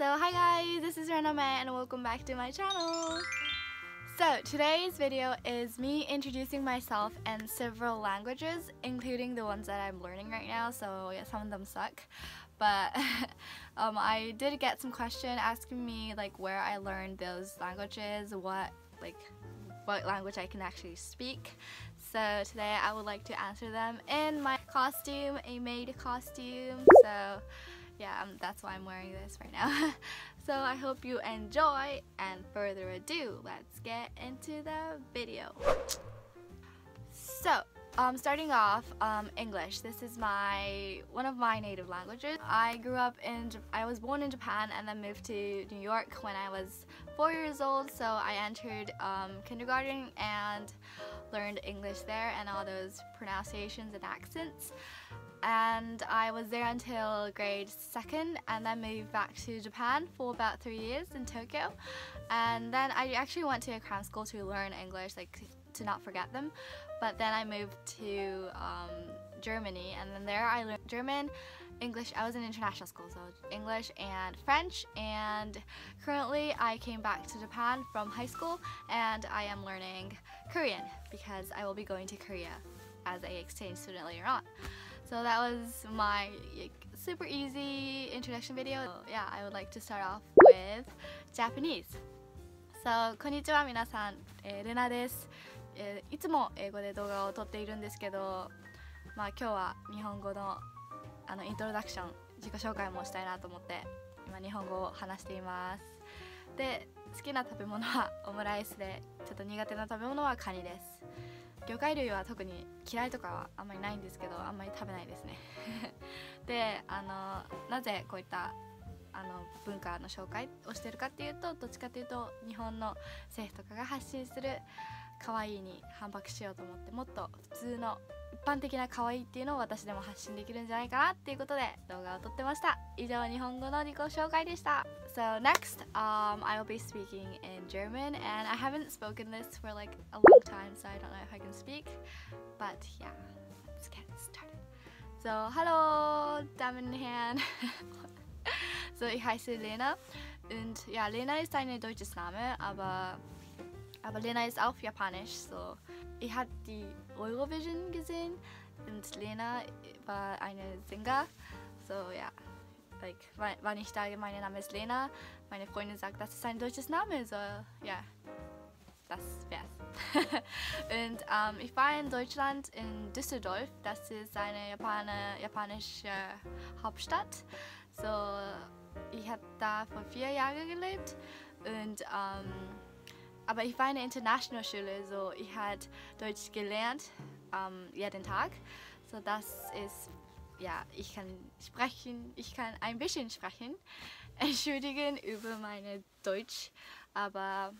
So hi guys, this is Rena May and welcome back to my channel. So today's video is me introducing myself and several languages, including the ones that I'm learning right now. So yeah, some of them suck, but um, I did get some question asking me like where I learned those languages, what like what language I can actually speak. So today I would like to answer them in my costume, a maid costume. So yeah, um, that's why I'm wearing this right now. so I hope you enjoy and further ado, let's get into the video. So, um, starting off, um, English. This is my one of my native languages. I grew up in, I was born in Japan and then moved to New York when I was four years old. So I entered um, kindergarten and learned English there and all those pronunciations and accents and I was there until grade second and then moved back to Japan for about three years in Tokyo. And then I actually went to a cram school to learn English like to not forget them. But then I moved to um, Germany and then there I learned German English. I was in international school so English and French. And currently I came back to Japan from high school and I am learning Korean because I will be going to Korea as a exchange student later on so that was my like, super easy introduction video. So, yeah, I would like to start off with Japanese. So, こんにちは皆さん、えー、ルナです、えー、いつも英語で動画を撮っているんですけど、まあ今日は日本語のあのイントロダクション、自己紹介もしたいなと思って今日本語を話しています。で、好きな食べ物はオムライスで、ちょっと苦手な食べ物はカニです。魚介類は特に嫌いとかはあんまりないんですけどあんまり食べないですね。であのなぜこういったあの文化の紹介をしてるかっていうとどっちかっていうと日本の政府とかが発信する可愛いに反発しようと思ってもっと普通の一般的な可愛いっていうのを私でも発信できるんじゃないかなっていうことで動画を撮ってました以上日本語の自己紹介でした So next um, I will be speaking in German and I haven't spoken this for like a long time so I don't know if I can speak but yeah let's get started So hallo Damen und Herren So ich heiße Lena und ja Lena ist ein deutsches Name aber aber Lena ist auch japanisch, so. Ich habe die Eurovision gesehen und Lena war eine Sänger, so ja. Like, wann ich sage, mein Name ist Lena, meine Freundin sagt, das ist ein deutsches Name, so ja, das wär's. und ähm, ich war in Deutschland, in Düsseldorf, das ist eine Japaner, japanische Hauptstadt. So, ich habe da vor vier Jahren gelebt und ähm, aber ich war in der International Schule, so ich hatte Deutsch gelernt ähm, jeden Tag. So das ist, ja, ich kann sprechen, ich kann ein bisschen sprechen. Entschuldigen über meine Deutsch, aber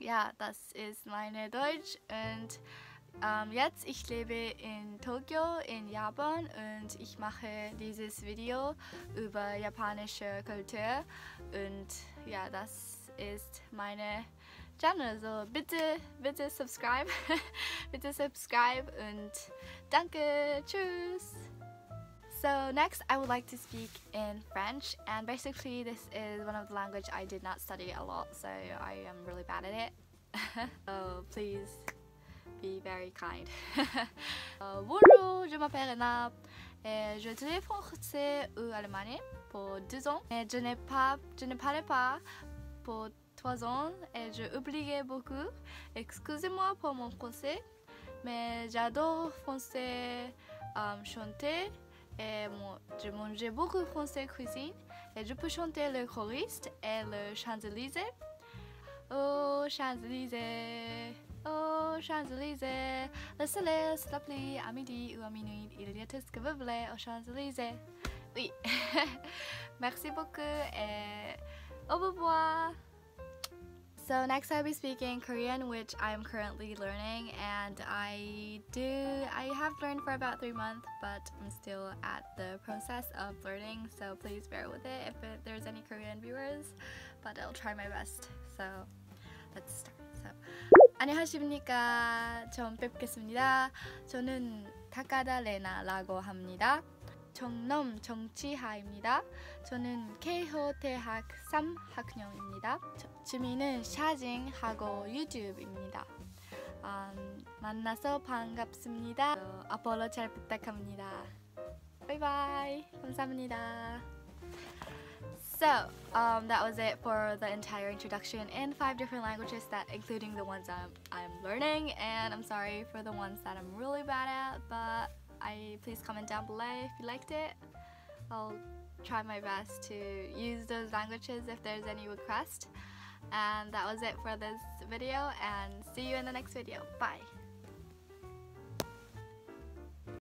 ja, das ist meine Deutsch und ähm, jetzt ich lebe in Tokio in Japan und ich mache dieses Video über japanische Kultur und ja, das ist meine Channel. So bitte, bitte subscribe. bitte subscribe und danke. Tschüss. So next I would like to speak in French and basically this is one of the language I did not study a lot so I am really bad at it. so please be very kind. bonjour, je m'appelle Anna. Et je étudie français ou allemand pour deux ans. Et je n'ai pas, je ne parlais pas pour ans et j'ai oublié beaucoup. Excusez-moi pour mon français, mais j'adore français um, chanter et je mangeais beaucoup français cuisine et je peux chanter le choriste et le Champs-Élysées. Oh, Champs-Élysées, oh, Champs-Élysées, le soleil la pluie, à midi ou à minuit, il y a tout ce que vous voulez aux Champs-Élysées. Oui, merci beaucoup et au revoir. So next I'll be speaking Korean, which I'm currently learning, and I do I have learned for about three months, but I'm still at the process of learning. So please bear with it if it, there's any Korean viewers, but I'll try my best. So let's start. So 안녕하십니까. 처음 뵙겠습니다. 저는 타카다 레나라고 합니다. 정놈 정치하입니다. 저는 케이호 대학 3학년입니다. 취미는 샤징하고 유튜브입니다. 음, 만나서 반갑습니다. 아폴로 잘 부탁합니다. 바이바이. 감사합니다. So, um, that was it for the entire introduction in five different languages, that including the ones I'm, I'm learning. And I'm sorry for the ones that I'm really bad at, but I please comment down below if you liked it. I'll try my best to use those languages if there's any request. And that was it for this video, and see you in the next video. Bye.